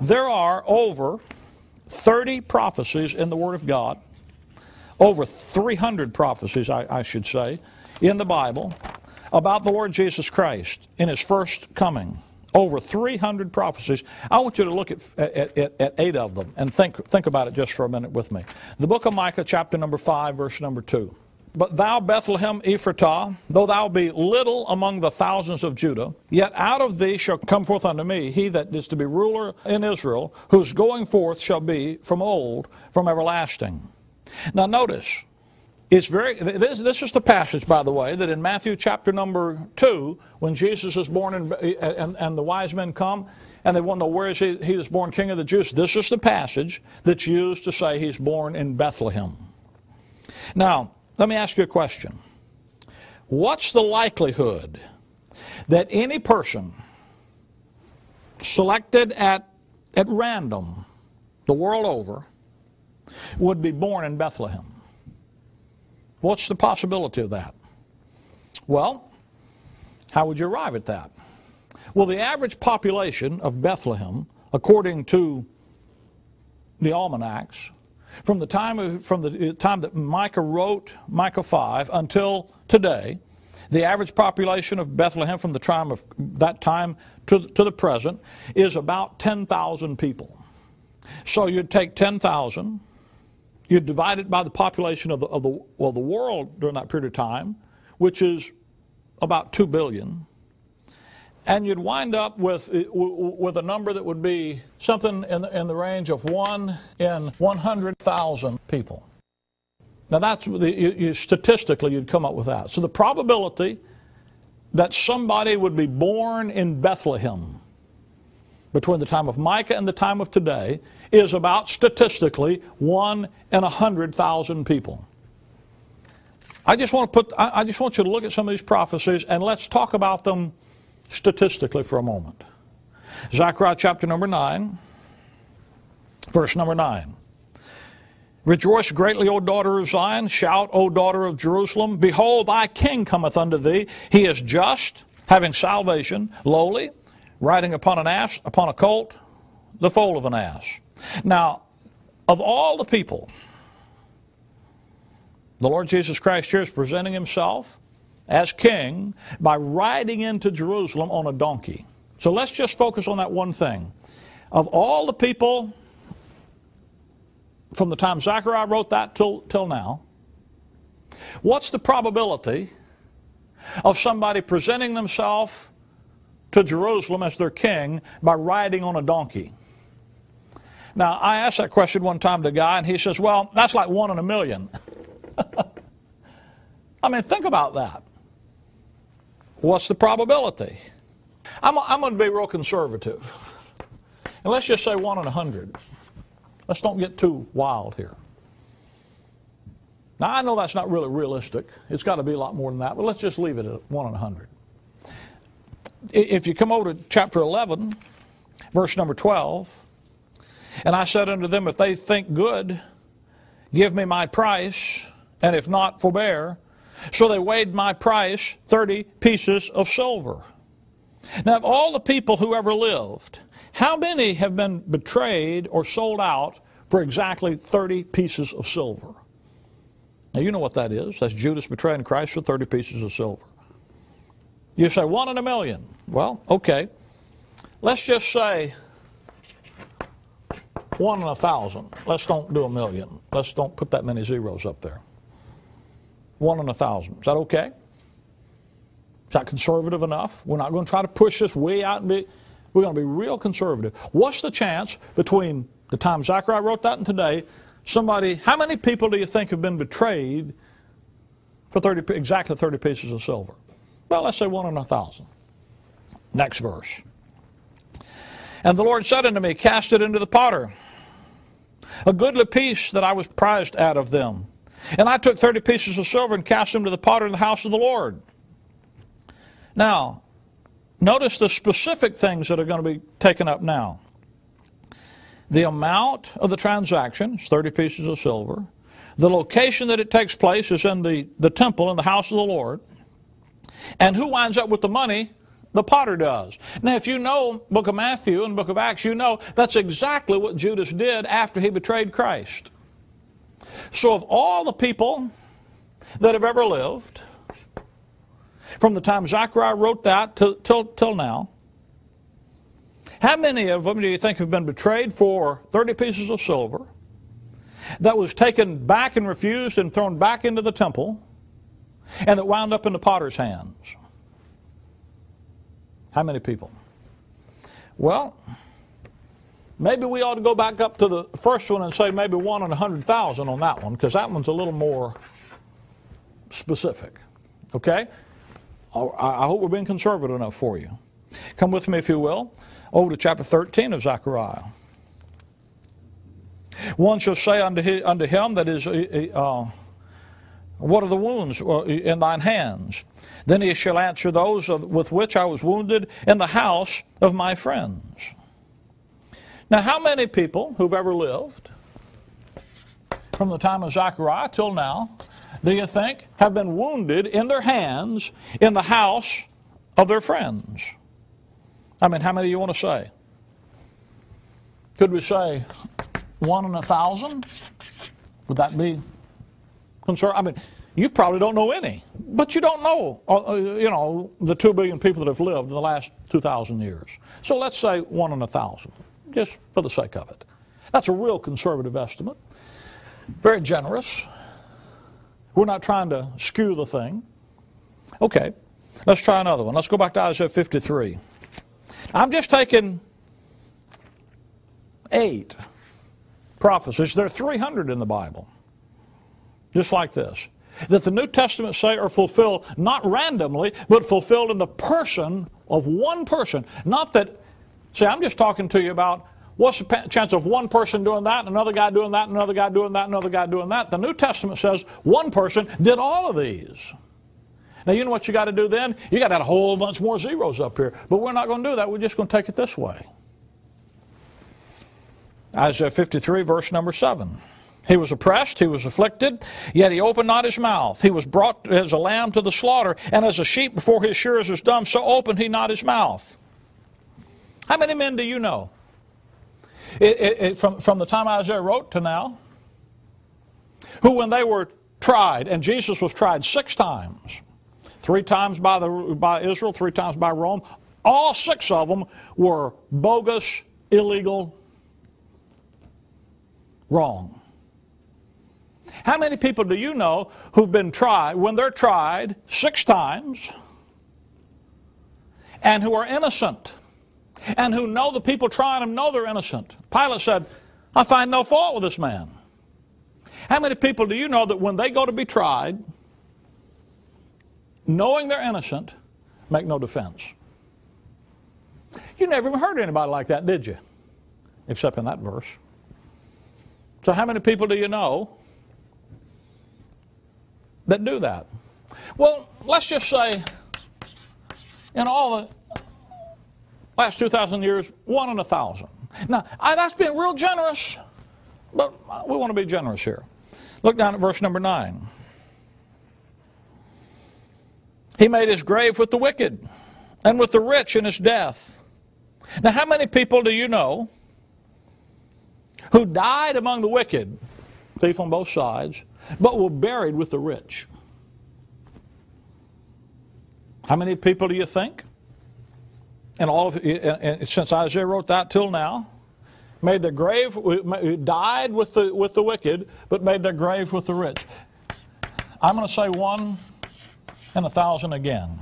There are over 30 prophecies in the Word of God, over 300 prophecies, I, I should say, in the Bible about the Lord Jesus Christ in his first coming. Over 300 prophecies. I want you to look at, at, at, at, eight of them and think, think about it just for a minute with me. The book of Micah, chapter number 5, verse number 2. But thou, Bethlehem Ephratah, though thou be little among the thousands of Judah, yet out of thee shall come forth unto me he that is to be ruler in Israel, whose going forth shall be from old, from everlasting. Now notice, it's very, this, this is the passage, by the way, that in Matthew chapter number 2, when Jesus is born and, eh, eh, and, and the wise men come, and they want to know where is he, he is born king of the Jews. This is the passage that's used to say he's born in Bethlehem. Now, let me ask you a question. What's the likelihood that any person selected at, at random the world over would be born in Bethlehem? What's the possibility of that? Well, how would you arrive at that? Well, the average population of Bethlehem, according to the almanacs, from the time of, from the uh, time that Micah wrote Micah 5 until today, the average population of Bethlehem from the time of that time to, to the present is about 10,000 people. So you'd take 10,000 you'd divide it by the population of the, of the, well, the world during that period of time, which is about 2 billion. And you'd wind up with, eh, with a number that would be something in the, in the range of 1 in 100,000 people. Now, that's you, you, statistically, you'd come up with that. So the probability that somebody would be born in Bethlehem between the time of Micah and the time of today is about statistically one in a hundred thousand people. I just want to put I just want you to look at some of these prophecies and let's talk about them statistically for a moment. Zechariah chapter number 9, verse number 9. Rejoice greatly, O daughter of Zion. Shout, O daughter of Jerusalem. Behold, thy king cometh unto thee. He is just, having salvation, lowly, riding upon an ass, upon a colt, the foal of an ass. Now, of all the people, the Lord Jesus Christ here is presenting himself as king by riding into Jerusalem on a donkey. So let's just focus on that one thing. Of all the people from the time Zechariah wrote that till, till now, what's the probability of somebody presenting themselves to Jerusalem as their king by riding on a donkey? Now, I asked that question one time to a guy, and he says, Well, that's like one in a million. I mean, think about that. What's the probability? I'm, I'm going to be real conservative. And let's just say one in a hundred. Let's don't get too wild here. Now, I know that's not really realistic. It's got to be a lot more than that, but let's just leave it at one in a hundred. If you come over to chapter 11, verse number 12, and I said unto them, If they think good, give me my price, and if not, forbear. So they weighed my price, 30 pieces of silver. Now, of all the people who ever lived, how many have been betrayed or sold out for exactly 30 pieces of silver? Now, you know what that is. That's Judas betraying Christ for 30 pieces of silver. You say, one in a million. Well, okay. Let's just say one in a thousand. Let's don't do a million. Let's don't put that many zeros up there. One in a thousand. Is that okay? Is that conservative enough? We're not going to try to push this way out and be, we're going to be real conservative. What's the chance between the time Zechariah wrote that and today, somebody, how many people do you think have been betrayed for 30, exactly 30 pieces of silver? Well, let's say one in a thousand. Next verse. And the Lord said unto me, Cast it into the potter. A goodly piece that I was prized out of them. And I took thirty pieces of silver and cast them to the potter in the house of the Lord. Now, notice the specific things that are going to be taken up now. The amount of the transaction is 30 pieces of silver. The location that it takes place is in the, the temple in the house of the Lord. And who winds up with the money the potter does. Now, if you know book of Matthew and book of Acts, you know that's exactly what Judas did after he betrayed Christ. So of all the people that have ever lived, from the time Zechariah wrote that till, till, till now, how many of them do you think have been betrayed for 30 pieces of silver that was taken back and refused and thrown back into the temple and that wound up in the potter's hands? How many people? Well, maybe we ought to go back up to the first one and say maybe one in a hundred thousand on that one, because that one's a little more specific. Okay? I hope we're being conservative enough for you. Come with me, if you will, over to chapter 13 of Zechariah. One shall say unto, him that is, uh, uh, What are the wounds uh, in thine hands? Then he shall answer those with which I was wounded in the house of my friends. Now, how many people who've ever lived from the time of Zechariah till now do you think have been wounded in their hands in the house of their friends? I mean, how many do you want to say? Could we say one in a thousand? Would that be concern? I mean, you probably don't know any, but you don't know, uh, uh, you know, the two billion people that have lived in the last 2,000 years. So let's say one in a thousand, just for the sake of it. That's a real conservative estimate. Very generous. We're not trying to skew the thing. Okay, let's try another one. Let's go back to Isaiah 53. I'm just taking eight prophecies. There are 300 in the Bible. Just like this that the New Testament say are fulfilled not randomly, but fulfilled in the person of one person. Not that, see, I'm just talking to you about what's the chance of one person doing that, another guy doing that, another guy doing that, another guy doing that. The New Testament says one person did all of these. Now, you know what you got to do then? You got to add a whole bunch more zeros up here. But we're not going to do that. We're just going to take it this way. Isaiah 53, verse number 7. He was oppressed, he was afflicted, yet he opened not his mouth. He was brought as a lamb to the slaughter, and as a sheep before his shearers is dumb, so opened he not his mouth. How many men do you know? It, it, it, from, from the time Isaiah wrote to now, who when they were tried, and Jesus was tried six times, three times by, the, by Israel, three times by Rome, all six of them were bogus, illegal, wrong. How many people do you know who've been tried, when they're tried six times, and who are innocent, and who know the people trying them know they're innocent? Pilate said, I find no fault with this man. How many people do you know that when they go to be tried, knowing they're innocent, make no defense? You never even heard anybody like that, did you? Except in that verse. So, how many people do you know that do that. Well, let's just say in all the last 2,000 years, one in a thousand. Now, I, that's being real generous, but we want to be generous here. Look down at verse number 9. He made his grave with the wicked and with the rich in his death. Now, how many people do you know who died among the wicked, thief on both sides, but were buried with the rich. How many people do you think? And all of and since Isaiah wrote that till now, made their grave died with the with the wicked, but made their grave with the rich. I'm going to say one and a thousand again.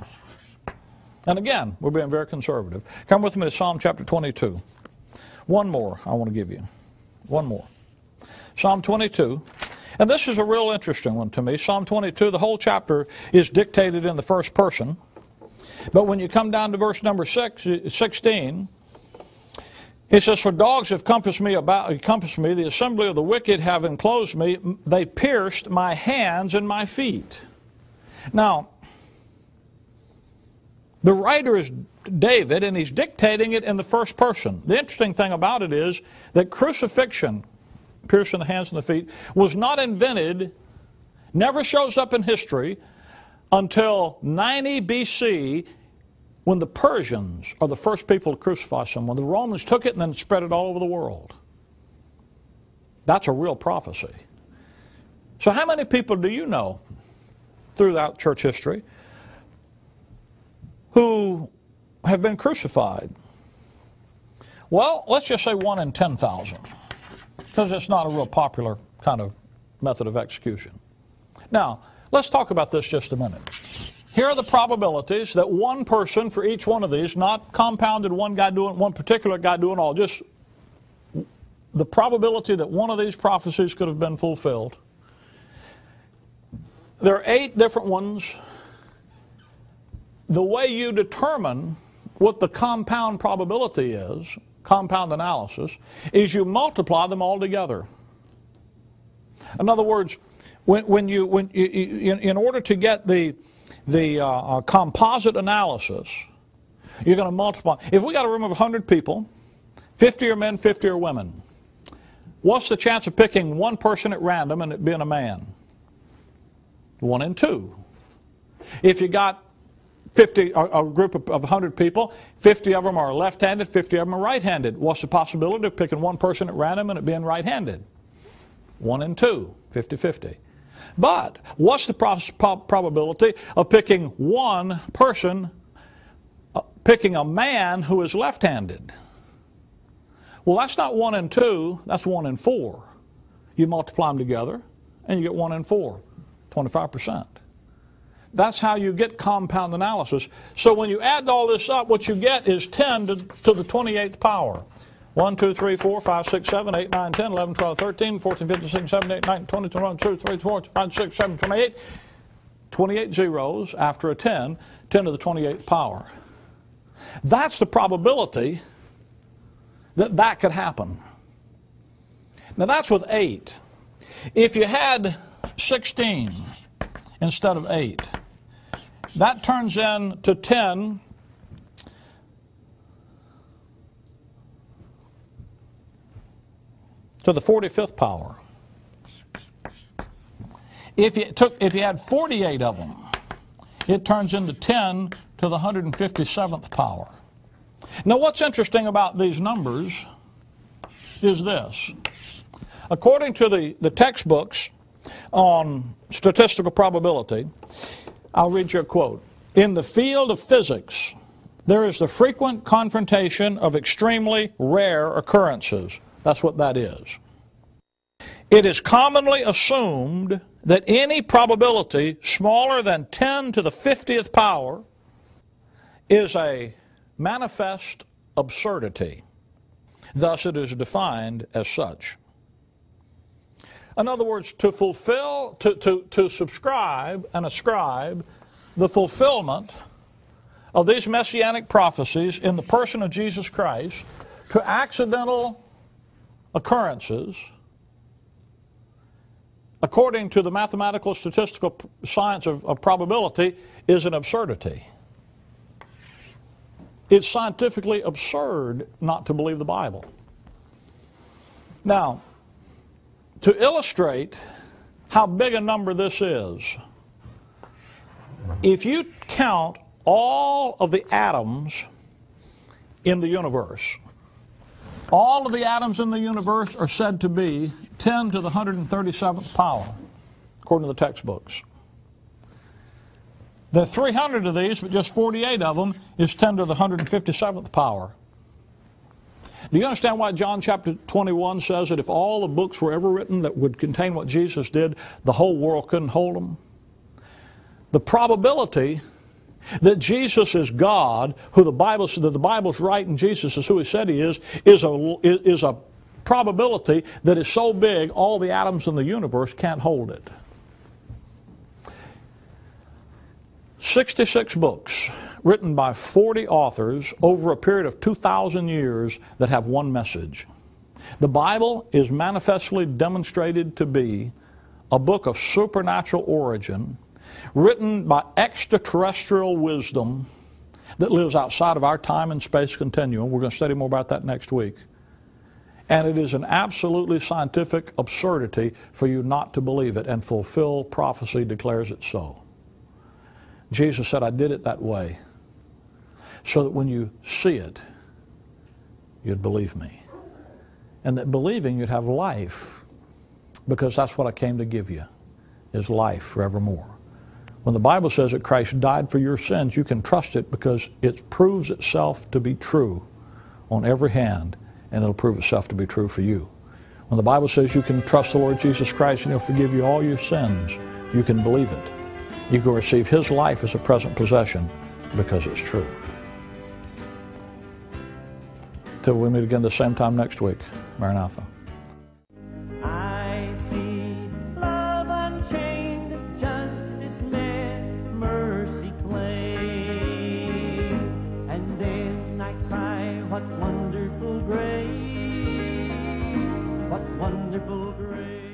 And again, we're being very conservative. Come with me to Psalm chapter 22. One more I want to give you. One more. Psalm 22. And this is a real interesting one to me. Psalm 22, the whole chapter is dictated in the first person. But when you come down to verse number six, 16, he says, For dogs have compassed me about compassed me, the assembly of the wicked have enclosed me, they pierced my hands and my feet. Now, the writer is David, and he's dictating it in the first person. The interesting thing about it is that crucifixion piercing the hands and the feet, was not invented, never shows up in history until 90 BC when the Persians are the first people to crucify someone, the Romans took it and then spread it all over the world. That's a real prophecy. So, how many people do you know throughout church history who have been crucified? Well, let's just say one in 10,000, because it's not a real popular kind of method of execution. Now, let's talk about this just a minute. Here are the probabilities that one person for each one of these, not compounded one guy doing one particular guy doing all, just the probability that one of these prophecies could have been fulfilled. There are eight different ones. The way you determine what the compound probability is, compound analysis, is you multiply them all together. In other words, when, when you, when you, in, in order to get the the uh, uh, composite analysis, you're going to multiply. If we got a room of 100 people, 50 are men, 50 are women, what's the chance of picking one person at random and it being a man? One in two. If you got 50, a, group of, of 100 people, 50 of them are left-handed, 50 of them are right-handed. What's the possibility of picking one person at random and it being right-handed? One in two, 50-50. But what's the probability of picking one person, uh, picking a man who is left handed? Well, that's not one in two, that's one in four. You multiply them together and you get one in four, 25%. That's how you get compound analysis. So when you add all this up, what you get is 10 to, to the 28th power. 1, 2, 3, 4, 5, 6, 7, 8, 9, 10, 11, 12, 13, 14, 15, 16, 17, 18, 19, 20, 21, 22, 23, 24, 25, 26, 27, 28. 28 zeros after a 10, 10 to the 28th power. That's the probability that that could happen. Now that's with 8. If you had 16 instead of 8, that turns into 10 to the 45th power. If you, took, if you had 48 of them, it turns into 10 to the 157th power. Now, what's interesting about these numbers is this. According to the, the textbooks on statistical probability, I'll read you a quote. In the field of physics, there is the frequent confrontation of extremely rare occurrences that's what that is. It is commonly assumed that any probability smaller than 10 to the 50th power is a manifest absurdity. Thus, it is defined as such. In other words, to fulfill, to, to, to subscribe and ascribe the fulfillment of these messianic prophecies in the person of Jesus Christ to accidental occurrences, according to the mathematical statistical science of, of probability, is an absurdity. It's scientifically absurd not to believe the Bible. Now, to illustrate how big a number this is, if you count all of the atoms in the universe, all of the atoms in the universe are said to be 10 to the 137th power, according to the textbooks. There are 300 of these, but just 48 of them is 10 to the 157th power. Do you understand why John chapter 21 says that if all the books were ever written that would contain what Jesus did, the whole world couldn't hold them? The probability that Jesus is God, who the Bible that the Bible's right and Jesus is who he said he is, is a, is a probability that is so big all the atoms in the universe can't hold it. 66 books written by 40 authors over a period of 2,000 years that have one message. The Bible is manifestly demonstrated to be a book of supernatural origin written by extraterrestrial wisdom that lives outside of our time and space continuum. We're going to study more about that next week. And it is an absolutely scientific absurdity for you not to believe it, and fulfill prophecy declares it so. Jesus said, I did it that way. so that when you see it, you'd believe me. And that believing you'd have life, because that's what I came to give you, is life forevermore. When the Bible says that Christ died for your sins, you can trust it because it proves itself to be true on every hand, and it'll prove itself to be true for you. When the Bible says you can trust the Lord Jesus Christ and He'll forgive you all your sins, you can believe it. You can receive His life as a present possession because it's true. Till we meet again the same time next week, Maranatha. Wonderful grace.